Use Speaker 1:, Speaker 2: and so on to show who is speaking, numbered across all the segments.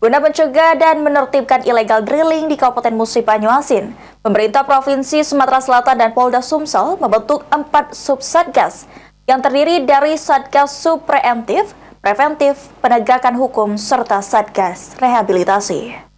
Speaker 1: Guna mencegah dan menertibkan illegal drilling di Kabupaten Musi Banyuasin, pemerintah Provinsi Sumatera Selatan dan Polda Sumsel membentuk empat subsatgas yang terdiri dari Satgas Subpreemptif, Preventif, Penegakan Hukum, serta Satgas Rehabilitasi.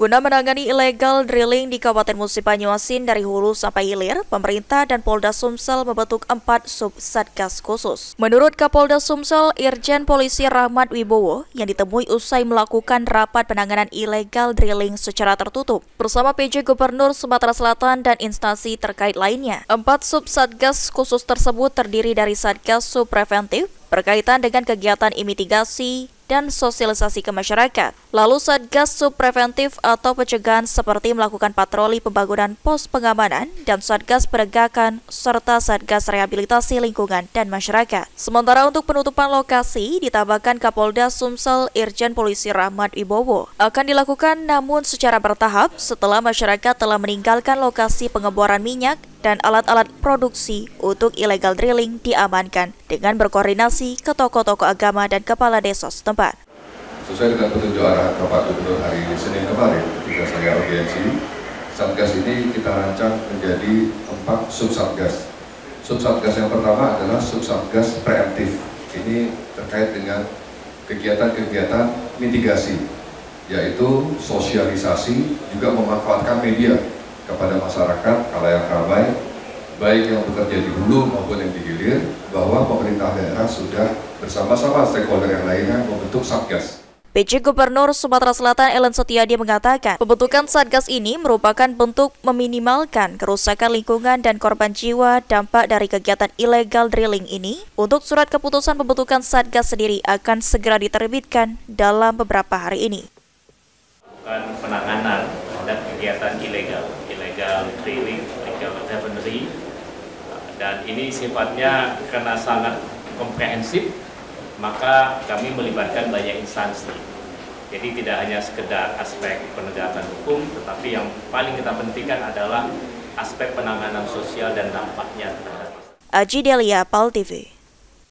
Speaker 1: Guna menangani ilegal drilling di Kabupaten Musi Banyuasin dari hulu sampai hilir, pemerintah dan Polda Sumsel membentuk empat sub satgas khusus. Menurut Kapolda Sumsel, Irjen Polisi Rahmat Wibowo yang ditemui usai melakukan rapat penanganan ilegal drilling secara tertutup bersama PJ Gubernur Sumatera Selatan dan instansi terkait lainnya. Empat sub satgas khusus tersebut terdiri dari Satgas Sub Preventif berkaitan dengan kegiatan imitigasi, dan sosialisasi ke masyarakat. Lalu Satgas Subpreventif atau pencegahan seperti melakukan patroli pembangunan pos pengamanan dan Satgas Penegakan serta Satgas Rehabilitasi Lingkungan dan Masyarakat. Sementara untuk penutupan lokasi ditambahkan Kapolda Sumsel Irjen Polisi Rahmat Ibowo akan dilakukan namun secara bertahap setelah masyarakat telah meninggalkan lokasi pengeboran minyak dan alat-alat produksi untuk illegal drilling diamankan dengan berkoordinasi ke tokoh-tokoh agama dan kepala desa setempat.
Speaker 2: Sesuai dengan petunjuk arahan Bapak Gubernur hari Senin kemarin ketika saya audiensi, Satgas ini kita rancang menjadi empat subsatgas. Subsatgas yang pertama adalah subsatgas preemptif. Ini terkait dengan kegiatan-kegiatan mitigasi, yaitu sosialisasi juga memanfaatkan media kepada masyarakat kalayak ramai baik yang bekerja di hulu maupun yang di hilir bahwa pemerintah daerah sudah bersama-sama stakeholder yang lainnya membentuk Satgas.
Speaker 1: PJ Gubernur Sumatera Selatan Ellen Setiadi mengatakan, pembentukan Satgas ini merupakan bentuk meminimalkan kerusakan lingkungan dan korban jiwa dampak dari kegiatan ilegal drilling ini. Untuk surat keputusan pembentukan Satgas sendiri akan segera diterbitkan dalam beberapa hari ini.
Speaker 3: Bukan penanganan kegiatan ilegal legal training, legal refinery dan ini sifatnya karena sangat komprehensif maka kami melibatkan banyak instansi. Jadi tidak hanya sekedar aspek penegakan hukum tetapi yang paling kita pentingkan adalah aspek penanganan sosial dan dampaknya terhadap
Speaker 1: Aji Delia, Pal TV